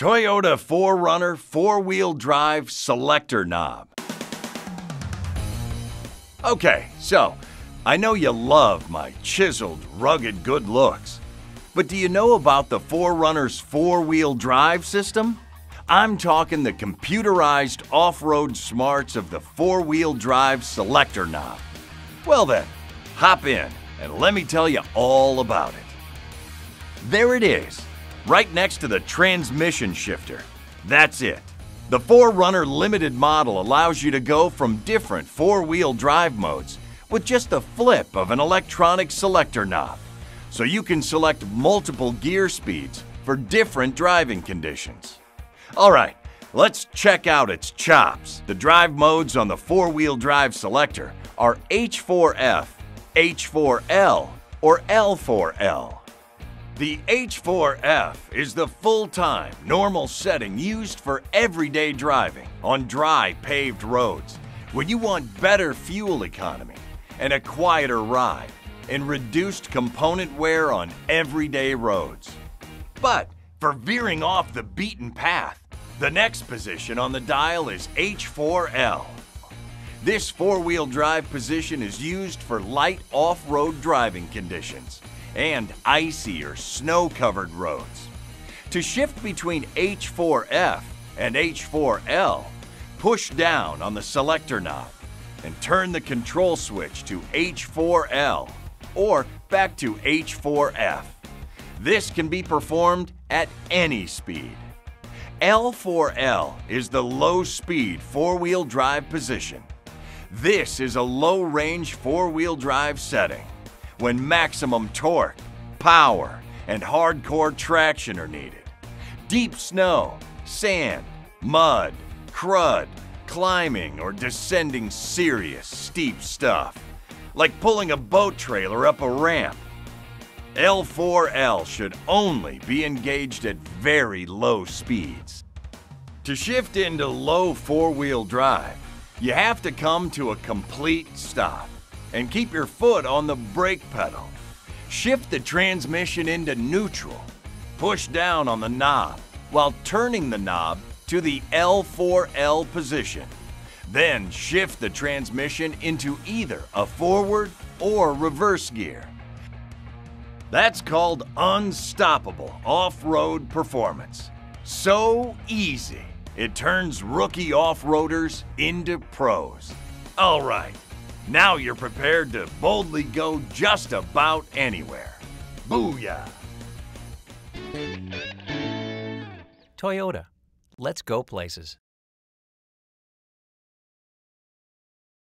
Toyota 4Runner four-wheel drive selector knob. Okay, so I know you love my chiseled, rugged good looks. But do you know about the 4Runner's four-wheel drive system? I'm talking the computerized off-road smarts of the four-wheel drive selector knob. Well then, hop in and let me tell you all about it. There it is, right next to the transmission shifter. That's it. The 4Runner Limited model allows you to go from different four-wheel drive modes with just the flip of an electronic selector knob. So you can select multiple gear speeds for different driving conditions. All right, let's check out its chops. The drive modes on the four-wheel drive selector are H4F, H4L, or L4L. The H4F is the full-time, normal setting used for everyday driving on dry, paved roads when you want better fuel economy and a quieter ride and reduced component wear on everyday roads. But for veering off the beaten path, the next position on the dial is H4L. This four-wheel drive position is used for light off-road driving conditions and icy or snow-covered roads. To shift between H4F and H4L, push down on the selector knob and turn the control switch to H4L or back to H4F. This can be performed at any speed. L4L is the low-speed four-wheel drive position. This is a low-range four-wheel drive setting when maximum torque, power, and hardcore traction are needed. Deep snow, sand, mud, crud, climbing, or descending serious, steep stuff, like pulling a boat trailer up a ramp. L4L should only be engaged at very low speeds. To shift into low four-wheel drive, you have to come to a complete stop and keep your foot on the brake pedal. Shift the transmission into neutral. Push down on the knob while turning the knob to the L4L position. Then shift the transmission into either a forward or reverse gear. That's called unstoppable off-road performance. So easy, it turns rookie off-roaders into pros. All right, now you're prepared to boldly go just about anywhere. Booyah! Toyota. Let's go places.